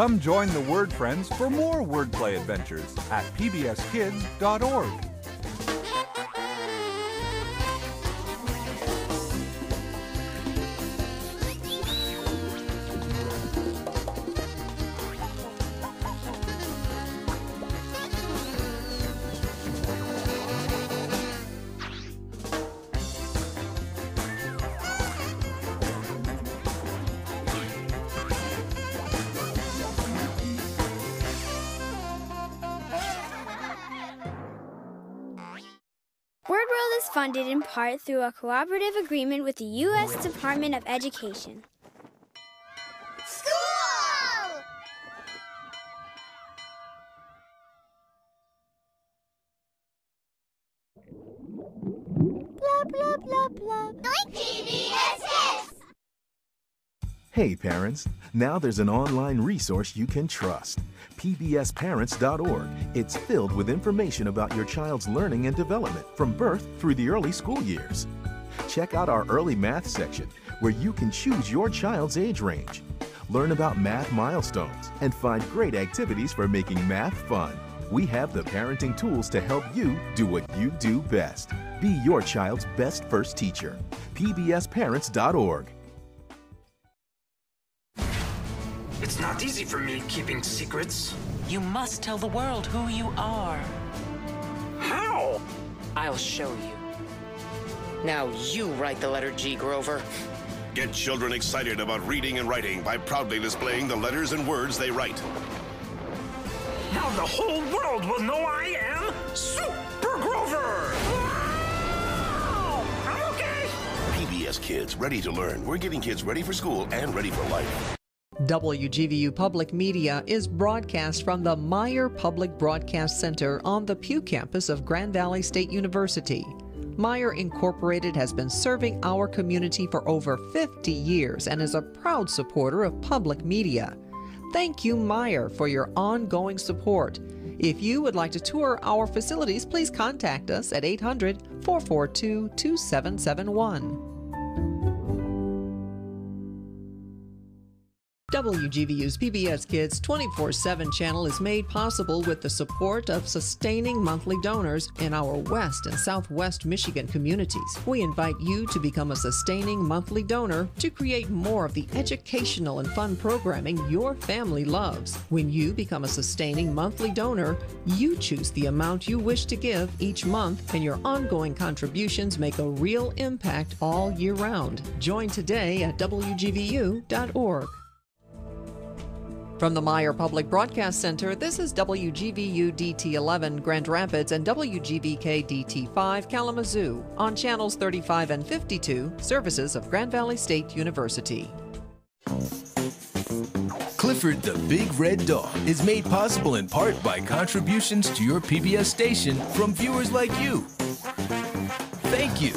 Come join the Word Friends for more wordplay adventures at pbskids.org. Word World is funded in part through a cooperative agreement with the U.S. Department of Education. School! Blah, blah, blah, blah. PBS Kids! Hey parents, now there's an online resource you can trust. PBSParents.org. It's filled with information about your child's learning and development from birth through the early school years. Check out our early math section where you can choose your child's age range. Learn about math milestones and find great activities for making math fun. We have the parenting tools to help you do what you do best. Be your child's best first teacher. PBSParents.org. It's not easy for me keeping secrets. You must tell the world who you are. How? I'll show you. Now you write the letter G, Grover. Get children excited about reading and writing by proudly displaying the letters and words they write. Now the whole world will know I am Super Grover! Wow! I'm okay! PBS Kids, ready to learn. We're getting kids ready for school and ready for life. WGVU Public Media is broadcast from the Meijer Public Broadcast Center on the Pew campus of Grand Valley State University. Meijer Incorporated has been serving our community for over 50 years and is a proud supporter of public media. Thank you, Meijer, for your ongoing support. If you would like to tour our facilities, please contact us at 800 442 2771. WGVU's PBS Kids 24 7 channel is made possible with the support of sustaining monthly donors in our West and Southwest Michigan communities. We invite you to become a sustaining monthly donor to create more of the educational and fun programming your family loves. When you become a sustaining monthly donor, you choose the amount you wish to give each month, and your ongoing contributions make a real impact all year round. Join today at WGVU.org. From the Meijer Public Broadcast Center, this is WGVU DT11 Grand Rapids and WGVK DT5 Kalamazoo on channels 35 and 52, services of Grand Valley State University. Clifford the Big Red Dog is made possible in part by contributions to your PBS station from viewers like you. Thank you.